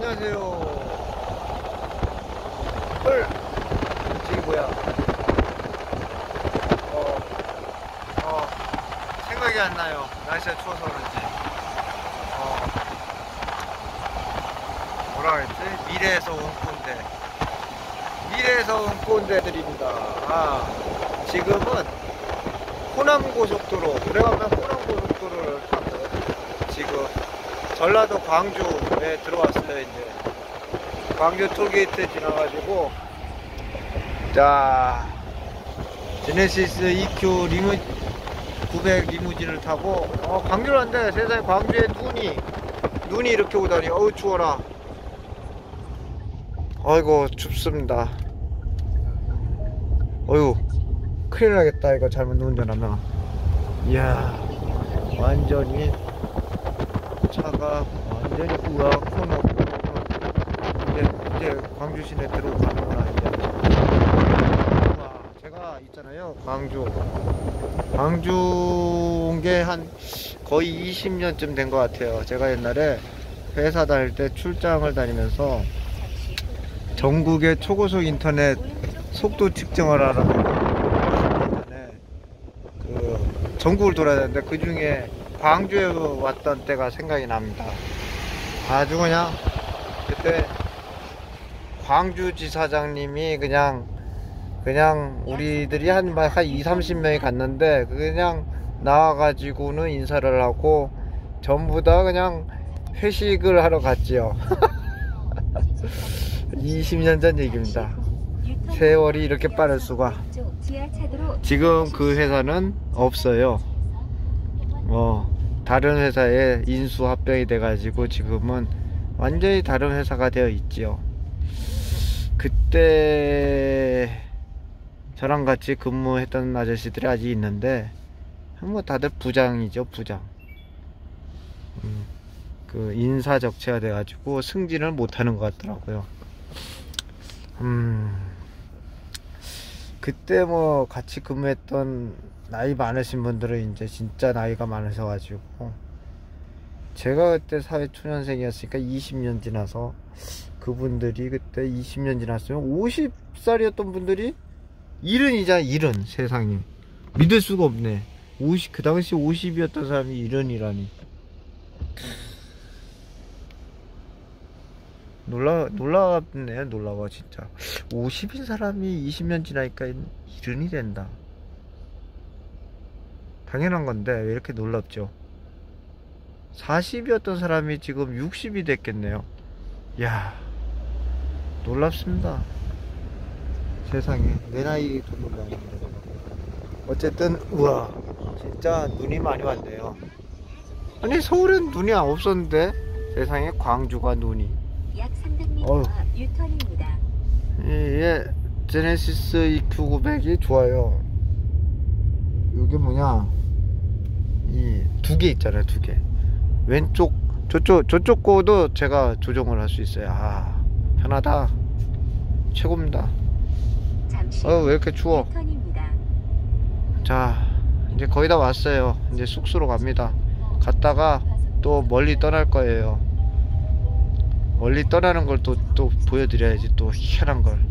안녕하세요. 헐. 저기 뭐야? 어, 어, 생각이 안 나요. 날씨가 추워서 그런지. 어, 뭐라 그랬지? 미래에서 온 꼰대. 미래에서 온 꼰대들입니다. 아, 지금은 호남고속도로, 들어가면 호남고속도로를 타고 지금 전라도 광주에 들어왔어요, 이제. 광주 톨게이트 지나가지고, 자, 제네시스 EQ 리무, 900 리무진을 타고, 어, 광주를 한대. 세상에 광주에 눈이, 눈이 이렇게 오다니, 어우, 추워라. 아이고, 춥습니다. 어휴, 큰일 나겠다, 이거 잘못 운전하면. 이야, 완전히 차가 완전히 우와 코너 이제 이제 광주 시내 들어가는구나. 이제 제가 있잖아요. 광주. 광주 온 게 한 거의 20년쯤 된 것 같아요. 제가 옛날에 회사 다닐 때 출장을 다니면서 전국의 초고속 인터넷 속도 측정을 하러 예전에 그 전국을 돌아야 되는데 그 중에 광주에 왔던 때가 생각이 납니다. 아주 그냥 그때 광주지사장님이 그냥 그냥 우리들이 한, 한 2, 30명이 갔는데 그냥 나와가지고는 인사를 하고 전부 다 그냥 회식을 하러 갔지요. 20년 전 얘기입니다. 세월이 이렇게 빠를 수가. 지금 그 회사는 없어요. 어, 다른 회사에 인수 합병이 돼가지고 지금은 완전히 다른 회사가 되어 있지요. 그때 저랑 같이 근무했던 아저씨들이 아직 있는데 뭐 다들 부장이죠 부장. 음, 그 인사 적체가 돼가지고 승진을 못하는 것 같더라고요. 음, 그때 뭐 같이 근무했던 나이 많으신 분들은 이제 진짜 나이가 많으셔 가지고 제가 그때 사회초년생이었으니까 20년 지나서 그분들이 그때 20년 지났으면 50살이었던 분들이 일흔이자 일흔. 세상에. 믿을 수가 없네. 50, 그 당시 50이었던 사람이 일흔이라니 놀라 놀랍네요 놀라워 진짜. 50인 사람이 20년 지나니까 일흔이 된다. 당연한 건데 왜 이렇게 놀랍죠? 40이었던 사람이 지금 60이 됐겠네요. 야 놀랍습니다. 세상에. 내 나이도 놀라는데 어쨌든 우와. 진짜 눈이 많이 왔네요. 아니 서울엔 눈이 없었는데 세상에 광주가 눈이 약 300m 어휴. 유턴입니다. 예, 제네시스 EQ900이 좋아요. 이게 뭐냐? 이 두 개 있잖아요, 두 개. 왼쪽 저쪽 저쪽 거도 제가 조정을 할 수 있어요. 아, 편하다. 최고입니다. 잠시 어, 왜 이렇게 추워? 유턴입니다. 자, 이제 거의 다 왔어요. 이제 숙소로 갑니다. 갔다가 또 멀리 떠날 거예요. 멀리 떠나는 걸 또 또 보여드려야지 또 희한한 걸.